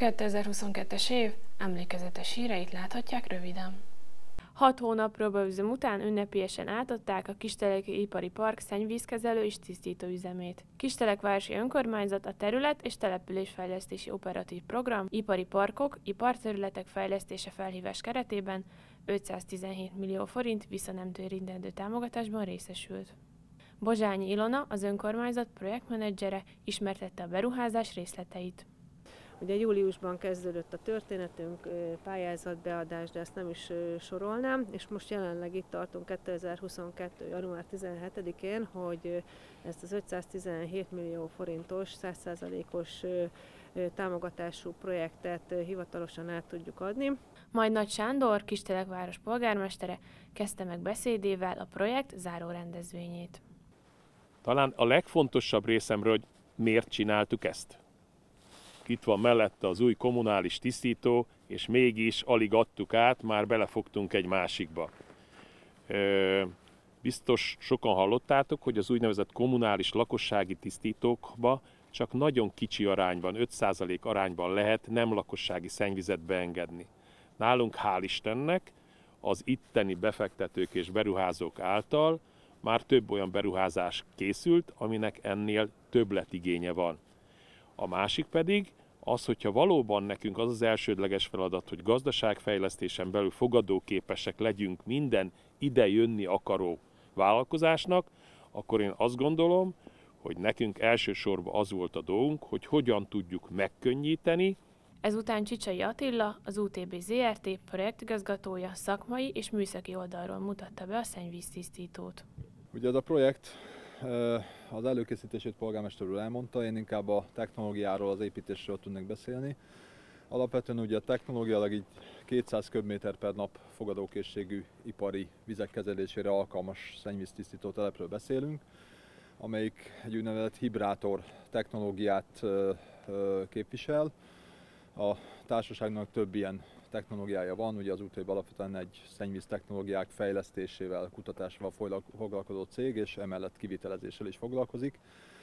2022-es év emlékezetes híreit láthatják röviden. Hat hónap próbaüzem után ünnepélyesen átadták a Kisteleki Ipari Park szennyvízkezelő és tisztító üzemét. Kistelekvárosi önkormányzat a terület és településfejlesztési operatív program ipari parkok, iparterületek fejlesztése felhívás keretében 517 millió forint visszanemtérintendő támogatásban részesült. Bozsányi Ilona, az önkormányzat projektmenedzsere ismertette a beruházás részleteit. Ugye júliusban kezdődött a történetünk, pályázatbeadás, de ezt nem is sorolnám, és most jelenleg itt tartunk 2022. január 17-én, hogy ezt az 517 millió forintos, 100%-os támogatású projektet hivatalosan át tudjuk adni. Majd Nagy Sándor, Kistelekváros polgármestere kezdte meg beszédével a projekt záró rendezvényét. Talán a legfontosabb részemről, hogy miért csináltuk ezt itt van mellette az új kommunális tisztító, és mégis alig adtuk át, már belefogtunk egy másikba. Biztos sokan hallottátok, hogy az úgynevezett kommunális lakossági tisztítókba csak nagyon kicsi arányban, 5% arányban lehet nem lakossági szennyvizet beengedni. Nálunk hál' Istennek az itteni befektetők és beruházók által már több olyan beruházás készült, aminek ennél többletigénye van. A másik pedig, az, hogyha valóban nekünk az az elsődleges feladat, hogy gazdaságfejlesztésen belül fogadóképesek legyünk minden ide jönni akaró vállalkozásnak, akkor én azt gondolom, hogy nekünk elsősorban az volt a dolgunk, hogy hogyan tudjuk megkönnyíteni. Ezután Csicsai Attila, az UTB ZRT projektigazgatója szakmai és műszaki oldalról mutatta be a szennyvíztisztítót. Ugye ez a projekt az előkészítését polgármester úr elmondta, én inkább a technológiáról, az építésről tudnék beszélni. Alapvetően ugye a technológiailag így 200 köbméter per nap fogadókészségű ipari vizek kezelésére alkalmas szennyvíztisztító telepről beszélünk, amelyik egy úgynevezett hibrátor technológiát képvisel. A társaságnak több ilyen technológiája van, ugye az UTB alapvetően egy szennyvíz technológiák fejlesztésével, kutatásával foglalkozó cég, és emellett kivitelezéssel is foglalkozik.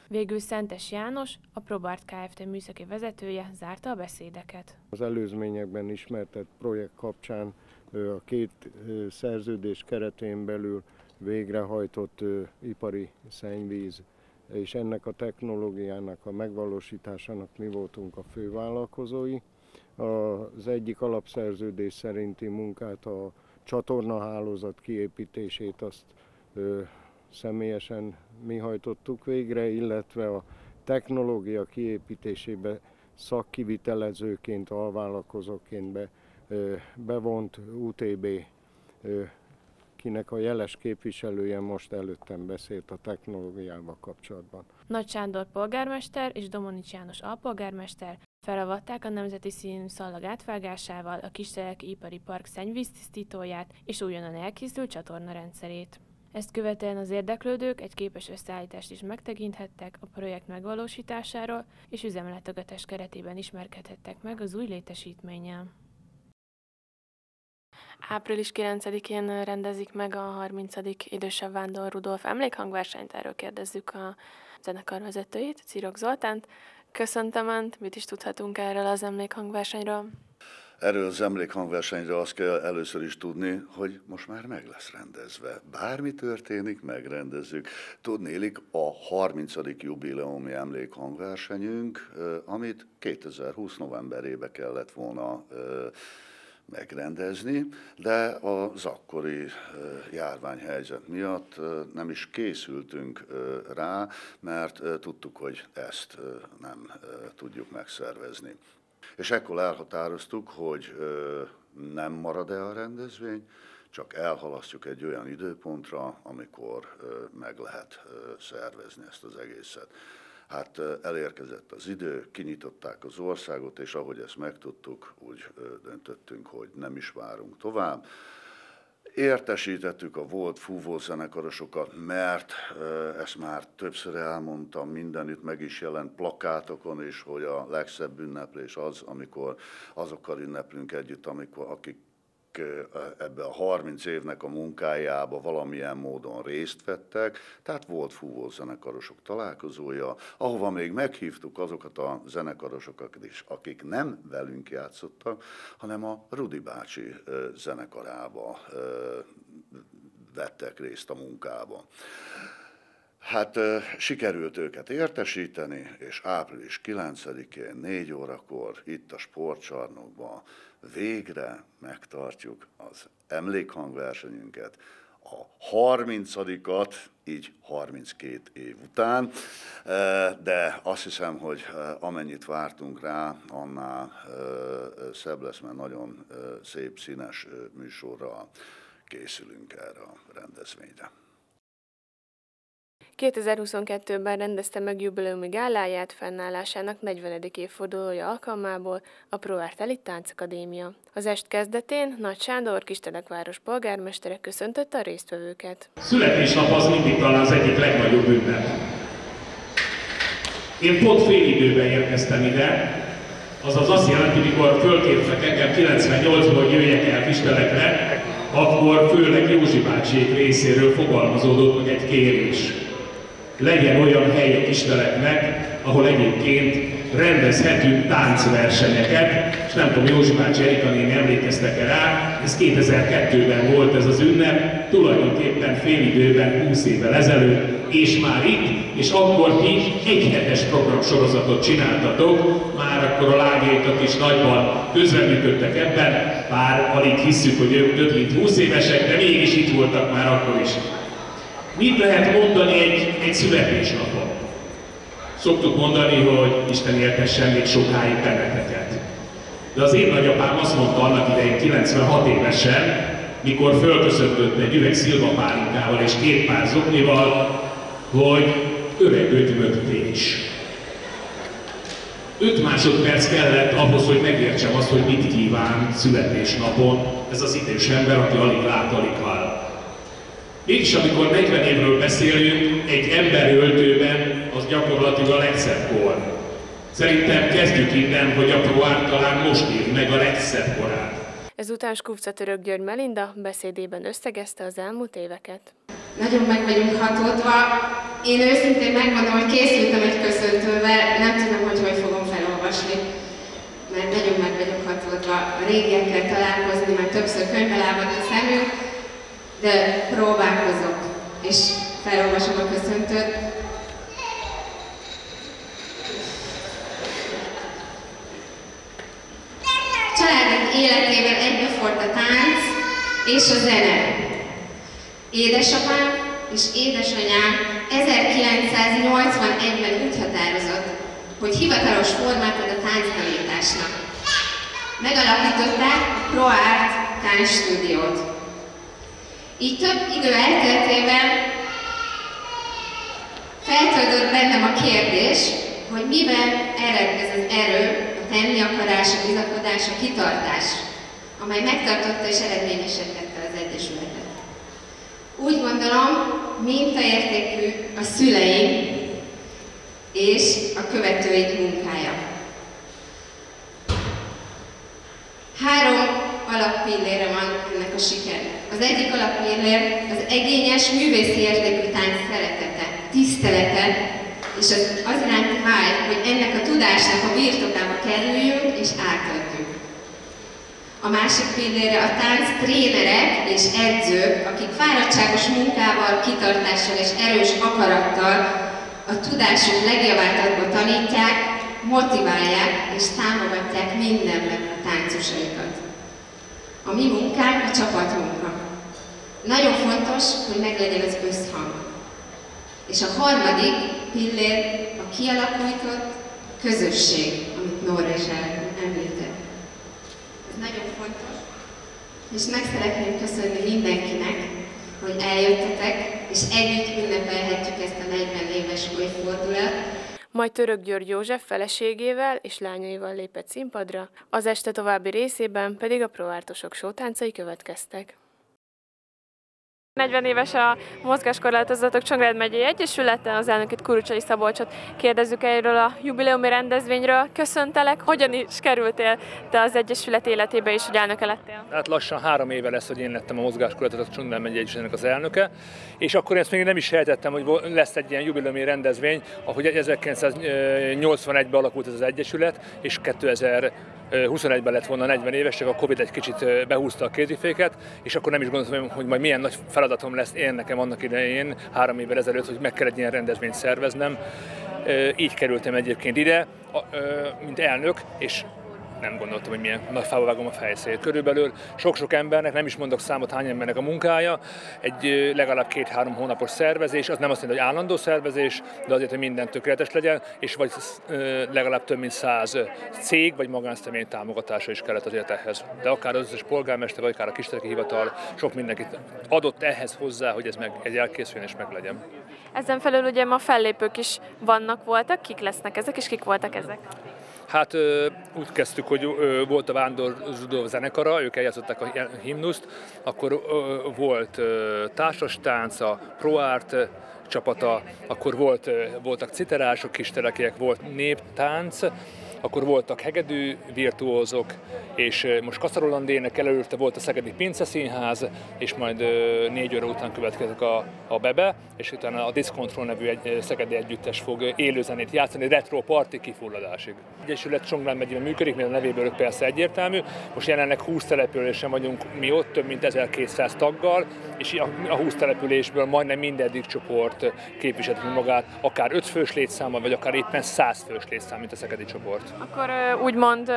Végül Szentes János, a Probart Kft. műszaki vezetője zárta a beszédeket. Az előzményekben ismertett projekt kapcsán a két szerződés keretén belül végrehajtott ipari szennyvíz és ennek a technológiának a megvalósításának mi voltunk a fővállalkozói. Az egyik alapszerződés szerinti munkát, a csatornahálózat kiépítését azt ö, személyesen mi hajtottuk végre, illetve a technológia kiépítésébe szakkivitelezőként, alvállalkozóként be, ö, bevont UTB, ö, kinek a jeles képviselője most előttem beszélt a technológiával kapcsolatban. Nagy Sándor polgármester és Domonics János alpolgármester Felavatták a nemzeti színű szallag átvágásával a Kisteleki Ipari Park szennyvíztisztítóját és újonnan elkészült csatorna rendszerét. Ezt követően az érdeklődők egy képes összeállítást is megtekinthettek a projekt megvalósításáról, és üzemlátogatás keretében ismerkedhettek meg az új létesítménnyel. Április 9-én rendezik meg a 30. idősebb Vándor Rudolf emlékhangversenyt, erről kérdezzük a zenekar vezetőjét, Cirok Zoltánt. Köszöntöm Önt, mit is tudhatunk erről az emlékhangversenyről? Erről az emlékhangversenyről azt kell először is tudni, hogy most már meg lesz rendezve. Bármi történik, megrendezzük. Tudnélik a 30. jubileumi emlékhangversenyünk, amit 2020 novemberébe kellett volna megrendezni, de az akkori járványhelyzet miatt nem is készültünk rá, mert tudtuk, hogy ezt nem tudjuk megszervezni. És ekkor elhatároztuk, hogy nem marad el a rendezvény, csak elhalasztjuk egy olyan időpontra, amikor meg lehet szervezni ezt az egészet. Hát elérkezett az idő, kinyitották az országot, és ahogy ezt megtudtuk, úgy döntöttünk, hogy nem is várunk tovább. Értesítettük a volt fúvó zenekarosokat, mert ezt már többször elmondtam, mindenütt meg is jelent plakátokon is, hogy a legszebb ünneplés az, amikor azokkal ünneplünk együtt, amikor, akik akik ebbe a 30 évnek a munkájába valamilyen módon részt vettek, tehát volt fúvó zenekarosok találkozója, ahova még meghívtuk azokat a zenekarosokat is, akik nem velünk játszottak, hanem a Rudi bácsi zenekarába vettek részt a munkában. Hát sikerült őket értesíteni, és április 9-én 4 órakor itt a sportcsarnokban végre megtartjuk az emlékhangversenyünket, a 30-at, így 32 év után, de azt hiszem, hogy amennyit vártunk rá, annál szebb lesz, mert nagyon szép, színes műsorra készülünk erre a rendezvényre. 2022-ben rendezte meg jubileumi gáláját fennállásának 40. évfordulója alkalmából a ProArt Elit Táncakadémia. Az est kezdetén Nagy Sándor Kistelekváros polgármestere köszöntötte a résztvevőket. Születésnap az mindig talán az egyik legnagyobb ünnep. Én pont fél időben érkeztem ide, azaz azt jelenti, mikor fölkértek engem 98-ban, hogy jöjjek el Kistelekre, akkor főleg Józsi bácsiék részéről fogalmazódott meg egy kérés legyen olyan hely a kisteleknek, ahol egyébként rendezhetünk táncversenyeket, és nem tudom, Józsi bácsi, Erika néni emlékeztek-e rá, ez 2002-ben volt ez az ünnep, tulajdonképpen fél időben, 20 évvel ezelőtt, és már itt, és akkor ti egy hetes programsorozatot csináltatok, már akkor a lágékat is nagyban közreműködtek ebben, bár alig hisszük, hogy ők több mint 20 évesek, de mégis itt voltak már akkor is. Mit lehet mondani egy, egy születésnapon? Szoktuk mondani, hogy Isten éltessen még sokáig benneteket. De az én nagyapám azt mondta annak idején 96 évesen, mikor fölköszöntött egy üveg szilvapálinkával és két pár zoknival, hogy öreg ötmögtés. Öt másodperc kellett ahhoz, hogy megértsem azt, hogy mit kíván születésnapon ez az idős ember, aki alig lát, alig hall. Mégis amikor 40 évről beszélünk, egy emberöltőben az gyakorlatilag a legszebb kor. Szerintem kezdjük innen, hogy a Proár talán most ír meg a legszebb korát. Ezután Skufca Török György Melinda beszédében összegezte az elmúlt éveket. Nagyon meg vagyunk hatódva. Én őszintén megmondom, hogy készültem egy köszöntővel, nem tudom, hogy hogy fogom felolvasni, mert nagyon meg vagyunk hatódva. A régiekkel találkozni, mert többször könyvbe lábadt a szemünk, de próbálkozok, és felolvasom a köszöntőt. Családunk életében egybefort a tánc és a zene. Édesapám és édesanyám 1981-ben úgy határozott, hogy hivatalos formát ad a tánctanításnak. Megalapították a ProArt táncstúdiót. Így több idő elteltével feltöltött bennem a kérdés, hogy miben ered ez az erő, a tenni akarás, a bizakodás, a kitartás, amely megtartotta és eredményesítette az Egyesületet. Úgy gondolom, mintaértékű a szüleim és a követőik munkája. Három alappillére van ennek a sikernek. Az egyik alappillér az egényes, művészi értékű tánc szeretete, tisztelete, és az, az iránti vágy, hogy ennek a tudásnak a birtokába kerüljünk és átadjuk. A másik pillére a tánc trénerek és edzők, akik fáradtságos munkával, kitartással és erős akarattal a tudásunk legjavát adva tanítják, motiválják és támogatják mindenben a táncosaikat. A mi munkánk a csapatmunka. Nagyon fontos, hogy meglegyen az összhang. És a harmadik pillér a kialakított közösség, amit Nóra is említett. Ez nagyon fontos, és meg szeretném köszönni mindenkinek, hogy eljöttetek, és együtt ünnepelhetjük ezt a 40 éves évfordulat, majd Török György József feleségével és lányaival lépett színpadra, az este további részében pedig a provártosok sótáncai következtek. 40 éves a Mozgáskorlátozatok Csongrád megyei Egyesülete, az elnökét Kurucsai Szabolcsot kérdezzük erről a jubileumi rendezvényről. Köszöntelek, hogyan is kerültél te az Egyesület életébe is, hogy elnöke lettél? Hát lassan három éve lesz, hogy én lettem a Mozgáskorlátozatok Csongrád megyei Egyesületnek az elnöke, és akkor ezt még nem is sejtettem, hogy lesz egy ilyen jubileumi rendezvény, ahogy 1981-ben alakult ez az Egyesület, és 2000 21-ben lett volna 40 éves, csak a Covid egy kicsit behúzta a kéziféket, és akkor nem is gondoltam, hogy majd milyen nagy feladatom lesz én nekem annak idején, három évvel ezelőtt, hogy meg kell egy ilyen rendezvényt szerveznem. Így kerültem egyébként ide, mint elnök, és nem gondoltam, hogy milyen nagy fába vágom a fejszét. Körülbelül sok-sok embernek, nem is mondok számot hány embernek a munkája, egy legalább két-három hónapos szervezés, az nem azt jelenti, hogy állandó szervezés, de azért, hogy minden tökéletes legyen, és vagy legalább több mint száz cég vagy magánszemély támogatása is kellett azért ehhez. De akár az összes polgármester, vagy akár a kisteleki hivatal sok mindenkit adott ehhez hozzá, hogy ez meg egy elkészüljön és meg legyen. Ezen felül ugye ma fellépők is vannak, voltak, kik lesznek ezek, és kik voltak ezek? Hát úgy kezdtük, hogy volt a Vándor Zsudó zenekara, ők eljátszották a himnuszt, akkor volt társas tánc, a csapata, akkor volt, voltak citerások, kisterekiek, volt néptánc, akkor voltak hegedű virtuózok, és most Kaszaroland énekel, előtte volt a Szegedi Pince Színház, és majd négy óra után következik a, a Bebe, és utána a Discontrol nevű egy, Szegedi Együttes fog élőzenét játszani, retro party kifulladásig. Egyesület Csongrád megyében működik, mert a nevéből persze egyértelmű. Most jelenleg 20 településen vagyunk mi ott, több mint 1200 taggal, és a 20 településből majdnem mindegyik csoport képviseli magát, akár 5 fős létszámmal, vagy akár éppen 100 fős létszám, mint a Szegedi csoport. Akkor úgymond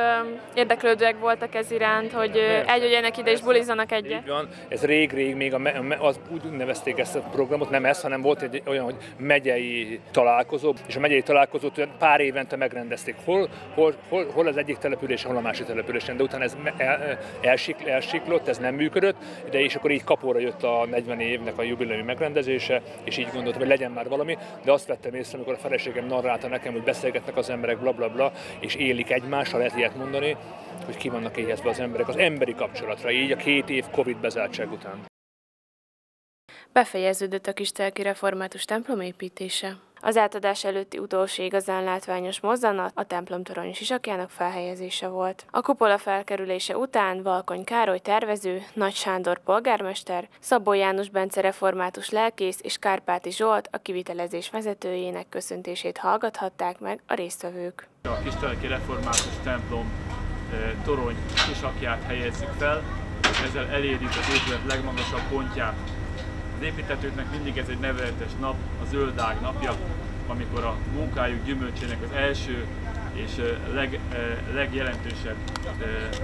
érdeklődőek voltak ez iránt, hogy eljöjjenek ide és bulizzanak egyet. Így van, ez rég-rég még a, az, úgy nevezték ezt a programot, nem ez, hanem volt egy olyan, hogy megyei találkozó, és a megyei találkozót pár évente megrendezték. Hol, hol, hol, hol az egyik település, hol a másik településen, de utána ez el, elsikl, elsiklott, ez nem működött, de és akkor így kapóra jött a 40 évnek a jubileumi megrendezése, és így gondoltam, hogy legyen már valami, de azt vettem észre, amikor a feleségem narrálta nekem, hogy beszélgetnek az emberek, bla bla bla, és élik egymással, lehet ilyet mondani, hogy ki vannak éhezve az emberek az emberi kapcsolatra, így a két év Covid bezártság után. Befejeződött a Kistelki református templom építése. Az átadás előtti utolsó igazán látványos mozzanat a templom torony sisakjának felhelyezése volt. A kupola felkerülése után Valkony Károly tervező, Nagy Sándor polgármester, Szabó János Bence református lelkész és Kárpáti Zsolt a kivitelezés vezetőjének köszöntését hallgathatták meg a résztvevők. A Kisteleki református templom e, torony sisakját helyezzük fel, ezzel elérjük az épület legmagasabb pontját, az építetőknek mindig ez egy nevezetes nap, a zöldág napja, amikor a munkájuk gyümölcsének az első és leg, legjelentősebb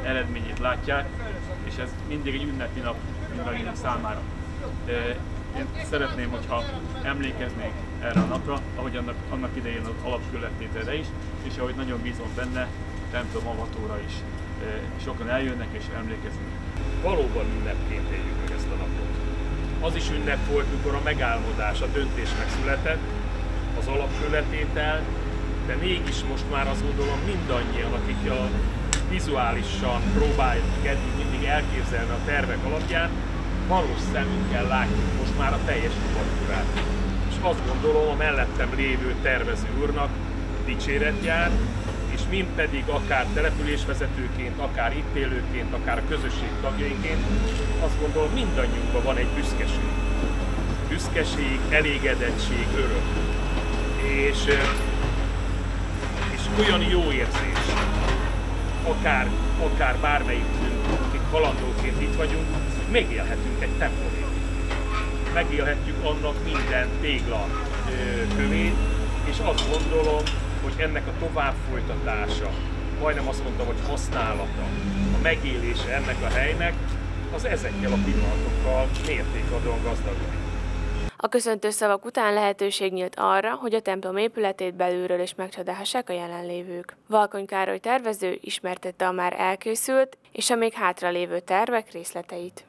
eredményét látják, és ez mindig egy ünnepi nap mindannyiunk számára. Én szeretném, hogyha emlékeznék erre a napra, ahogy annak, annak idején az alapkülettételre is, és ahogy nagyon bízom benne, templom avatóra is sokan eljönnek és emlékeznek. Valóban ünnepként éljük meg ezt a napot az is ünnep volt, mikor a megállapodás, a döntés megszületett, az alapkőletétel, de mégis most már azt gondolom mindannyian, akik a vizuálisan próbáljuk eddig mindig elképzelni a tervek alapján, valós szemünkkel látjuk most már a teljes kubatúrát. És azt gondolom, a mellettem lévő tervező úrnak dicséret jár, és mind pedig akár településvezetőként, akár itt élőként, akár a közösség tagjaiként, azt gondolom mindannyiunkban van egy büszkeség. Büszkeség, elégedettség, öröm. És, és olyan jó érzés, akár, akár bármelyikünk, akik halandóként itt vagyunk, hogy megélhetünk egy templomét. Megélhetjük annak minden tégla kövét, és azt gondolom, hogy ennek a tovább folytatása, majdnem azt mondtam, hogy használata, a megélése ennek a helynek, az ezekkel a pillanatokkal mértékadóan gazdagodik. A köszöntő szavak után lehetőség nyílt arra, hogy a templom épületét belülről is megcsodálhassák a jelenlévők. Valkony Károly tervező ismertette a már elkészült és a még hátralévő tervek részleteit.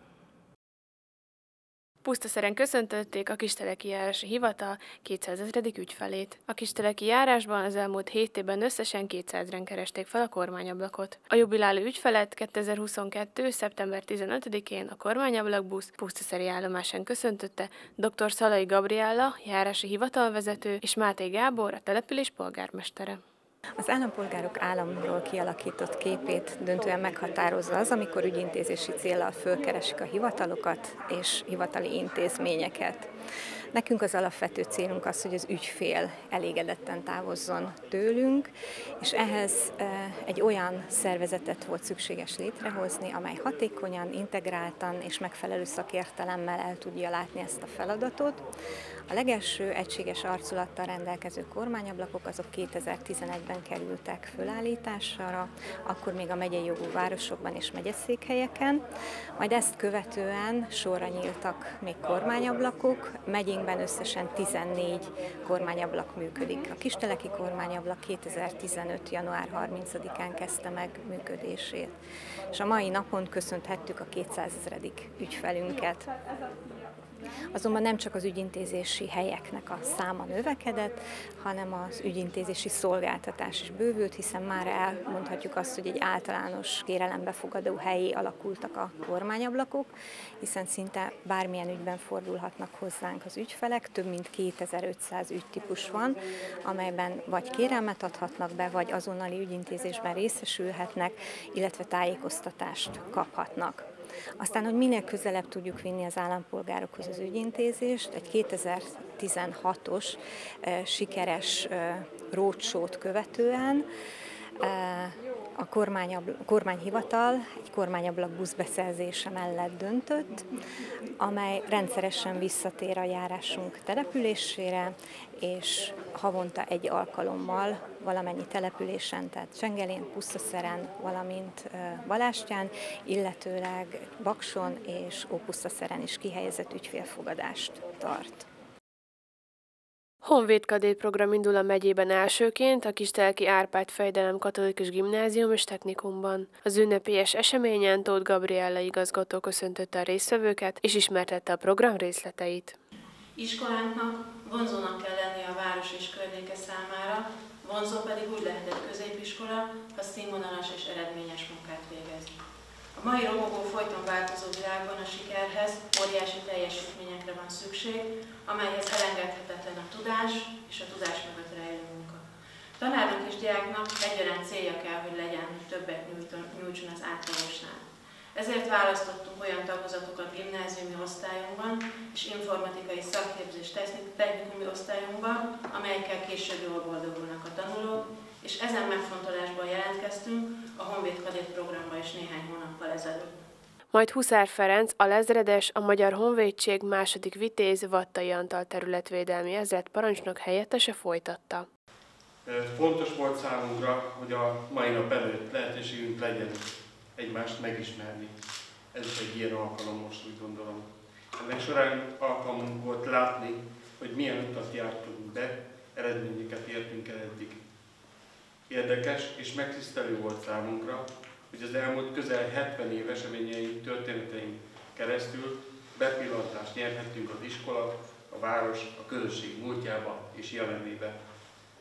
Pusztaszeren köszöntötték a Kisteleki járási hivatal 200 ezredik ügyfelét. A Kisteleki járásban az elmúlt 7 évben összesen 200-ren keresték fel a kormányablakot. A jubiláló ügyfelet 2022. szeptember 15-én a kormányablakbusz Pusztaszeri állomásán köszöntötte dr. Szalai Gabriella, járási hivatalvezető és Máté Gábor, a település polgármestere. Az állampolgárok államról kialakított képét döntően meghatározza az, amikor ügyintézési célral fölkeresik a hivatalokat és hivatali intézményeket. Nekünk az alapvető célunk az, hogy az ügyfél elégedetten távozzon tőlünk, és ehhez egy olyan szervezetet volt szükséges létrehozni, amely hatékonyan, integráltan és megfelelő szakértelemmel el tudja látni ezt a feladatot. A legelső egységes arculattal rendelkező kormányablakok azok 2011-ben kerültek fölállításra, akkor még a megyei jogú városokban és megyeszékhelyeken, majd ezt követően sorra nyíltak még kormányablakok, megyénk Megyénkben összesen 14 kormányablak működik. A Kisteleki kormányablak 2015. január 30-án kezdte meg működését, és a mai napon köszönthettük a 200 ezredik ügyfelünket. Azonban nem csak az ügyintézési helyeknek a száma növekedett, hanem az ügyintézési szolgáltatás is bővült, hiszen már elmondhatjuk azt, hogy egy általános kérelembefogadó helyé alakultak a kormányablakok, hiszen szinte bármilyen ügyben fordulhatnak hozzánk az ügyfelek, több mint 2500 ügytípus van, amelyben vagy kérelmet adhatnak be, vagy azonnali ügyintézésben részesülhetnek, illetve tájékoztatást kaphatnak. Aztán, hogy minél közelebb tudjuk vinni az állampolgárokhoz az ügyintézést, egy 2016-os sikeres rócsót követően a kormányhivatal egy kormányablak buszbeszerzése mellett döntött, amely rendszeresen visszatér a járásunk településére, és havonta egy alkalommal valamennyi településen, tehát Csengelén, Pusztaszeren, valamint Balástyán, illetőleg Bakson és Ópusztaszeren is kihelyezett ügyfélfogadást tart. Honvéd program indul a megyében elsőként a Kistelki Árpád Fejdelem Katolikus Gimnázium és Technikumban. Az ünnepélyes eseményen Tóth Gabriella igazgató köszöntötte a résztvevőket és ismertette a program részleteit. Iskolánknak vonzónak kell lennie a város és környéke számára, vonzó pedig úgy lehet egy középiskola, ha színvonalas és eredményes munkát végez. A mai robogó folyton változó világban a sikerhez óriási teljesítményekre van szükség, amelyhez elengedhetetlen a tudás és a tudás mögött rejlő munka. Tanárnak és diáknak egyaránt célja kell, hogy legyen, hogy többet nyújtson az átlagosnál. Ezért választottunk olyan tagozatokat gimnáziumi osztályunkban és informatikai szakképzés technikumi osztályunkban, amelyekkel később jól boldogulnak a tanulók, és ezen megfontolásból jelentkeztünk a Honvéd Kadét programba is néhány hónappal ezelőtt. Majd Huszár Ferenc, a lezredes, a Magyar Honvédség második vitéz Vattai Antal területvédelmi ezred parancsnok helyettese folytatta. Fontos volt számunkra, hogy a mai nap előtt lehetőségünk legyen egymást megismerni. Ez is egy ilyen alkalom most úgy gondolom. Ennek során alkalmunk volt látni, hogy milyen utat jártunk be, eredményeket értünk el eddig. Érdekes és megtisztelő volt számunkra, hogy az elmúlt közel 70 év eseményeink, történeteink keresztül bepillantást nyerhettünk az iskola, a város, a közösség múltjába és jelenébe.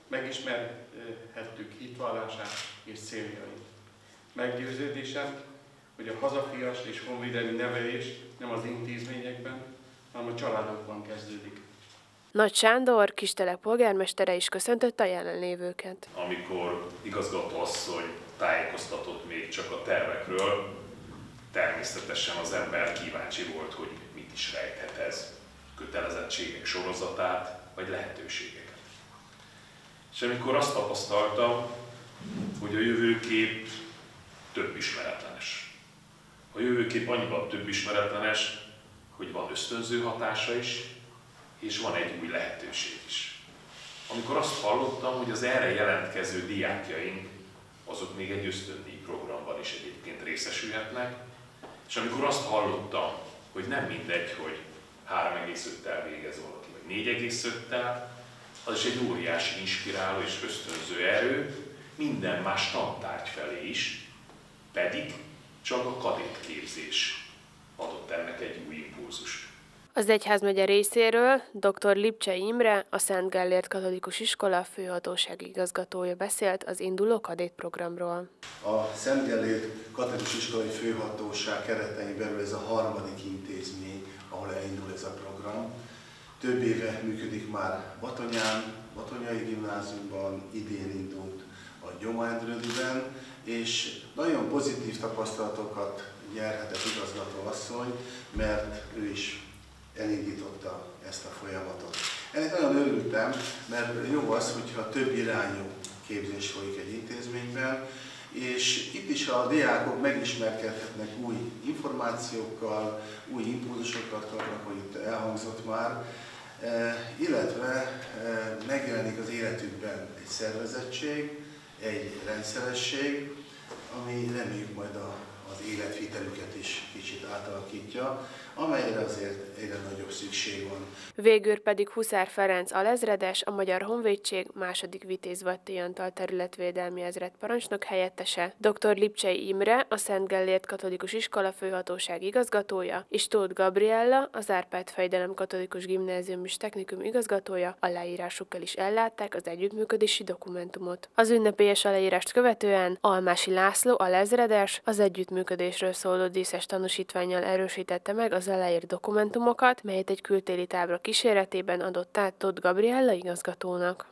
Megismerhettük hitvallását és céljait. Meggyőződésem, hogy a hazafias és honvédelmi nevelés nem az intézményekben, hanem a családokban kezdődik. Nagy Sándor, Kistelek polgármestere is köszöntötte a jelenlévőket. Amikor igazgató asszony tájékoztatott még csak a tervekről, természetesen az ember kíváncsi volt, hogy mit is rejthet ez, kötelezettségek sorozatát, vagy lehetőségeket. És amikor azt tapasztaltam, hogy a jövőkép több ismeretlenes. A jövőkép annyiban több ismeretlenes, hogy van ösztönző hatása is, és van egy új lehetőség is. Amikor azt hallottam, hogy az erre jelentkező diákjaink, azok még egy ösztöndíj programban is egyébként részesülhetnek, és amikor azt hallottam, hogy nem mindegy, hogy 3,5-tel végez valaki, vagy 4,5-tel, az is egy óriási inspiráló és ösztönző erő minden más tantárgy felé is, pedig csak a kadétképzés adott ennek egy új impulzust. Az egyházmegye részéről dr. Lipcse Imre, a Szent Gellért Katolikus Iskola főhatósági igazgatója beszélt az induló kadétprogramról. A Szent Gellért Katolikus Iskolai Főhatóság keretein belül ez a harmadik intézmény, ahol elindul ez a program. Több éve működik már Batonyán, Batonyai Gimnáziumban, idén indult a Gyományrödiben, és nagyon pozitív tapasztalatokat nyerhetett igazgató asszony, mert ő is elindította ezt a folyamatot. Ennek nagyon örültem, mert jó az, hogyha több irányú képzés folyik egy intézményben, és itt is a diákok megismerkedhetnek új információkkal, új impulzusokat kapnak, hogy itt elhangzott már, e, illetve e, megjelenik az életükben egy szervezettség, egy rendszeresség, ami reméljük majd a, az életvitelüket is kicsit átalakítja, amelyre azért egyre nagyobb szükség van. Végül pedig Huszár Ferenc alezredes, a Magyar Honvédség második Vitézvatti Antal területvédelmi ezred parancsnok helyettese, dr. Lipcsei Imre, a Szent Gellért Katolikus Iskola főhatóság igazgatója, és Tóth Gabriella, az Árpád Fejdelem Katolikus Gimnázium és Technikum igazgatója aláírásukkal is ellátták az együttműködési dokumentumot. Az ünnepélyes aláírást követően Almási László, a lezredes, az együttműködésről szóló díszes tanúsítványjal erősítette meg az aláírt dokumentumokat, melyet egy kültéri tábra kíséretében adott át Todd Gabriella igazgatónak.